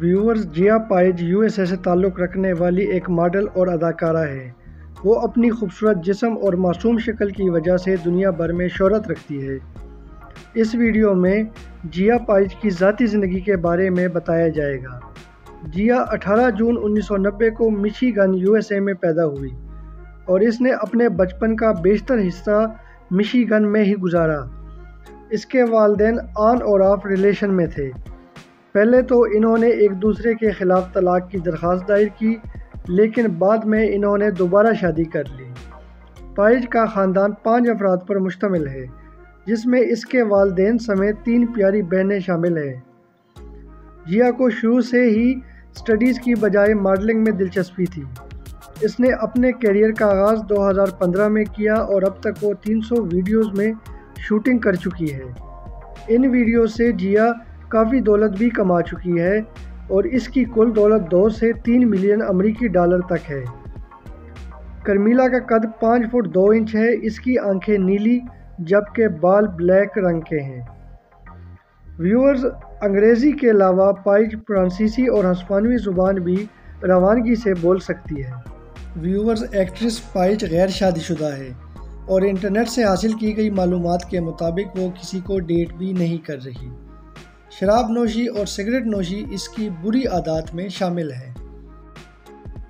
Viewers, जिया pies USA से ताल्लुक़ रखने वाली एक मॉडल और अदाकारा है। वो अपनी खूबसूरत जिसम और मासूम शक्ल की वजह से दुनिया भर में शहरत रखती है। इस वीडियो में जिया पाइज की ज़ाती ज़िंदगी के बारे में बताया जाएगा। जिया 18 जून 1990 को मिशीगन, यूएसए में पैदा हुई और इसने अपने बचपन का बेशतर हिस्सा मिशीगन में ही गुजारा। इसके वालदेन ऑन और ऑफ़ रिलेशन में थे। पहले तो इन्होंने एक दूसरे के ख़िलाफ़ तलाक़ की दरख्वास्त दायर की, लेकिन बाद में इन्होंने दोबारा शादी कर ली। पाइज का ख़ानदान पाँच अफराद पर मुश्तमिल है, जिसमें इसके वालदेन समेत तीन प्यारी बहनें शामिल हैं। जिया को शुरू से ही स्टडीज़ की बजाय मॉडलिंग में दिलचस्पी थी। इसने अपने करियर का आगाज़ 2015 में किया और अब तक वो 300 वीडियोज़ में शूटिंग कर चुकी है। इन वीडियो से जिया काफ़ी दौलत भी कमा चुकी है और इसकी कुल दौलत दो से तीन मिलियन अमरीकी डॉलर तक है। करमीला का कद पाँच फुट दो इंच है, इसकी आँखें नीली, जबकि बाल ब्लैक रंग के हैं। व्यूअर्स, अंग्रेज़ी के अलावा पाइज फ्रांसीसी और हस्पानवी ज़ुबान भी रवानगी से बोल सकती है। व्यूअर्स, एक्ट्रेस पाइज गैर शादीशुदा है और इंटरनेट से हासिल की गई मालूम के मुताबिक वो किसी को डेट भी नहीं कर रही। शराब नोशी और सिगरेट नोशी इसकी बुरी आदत में शामिल है।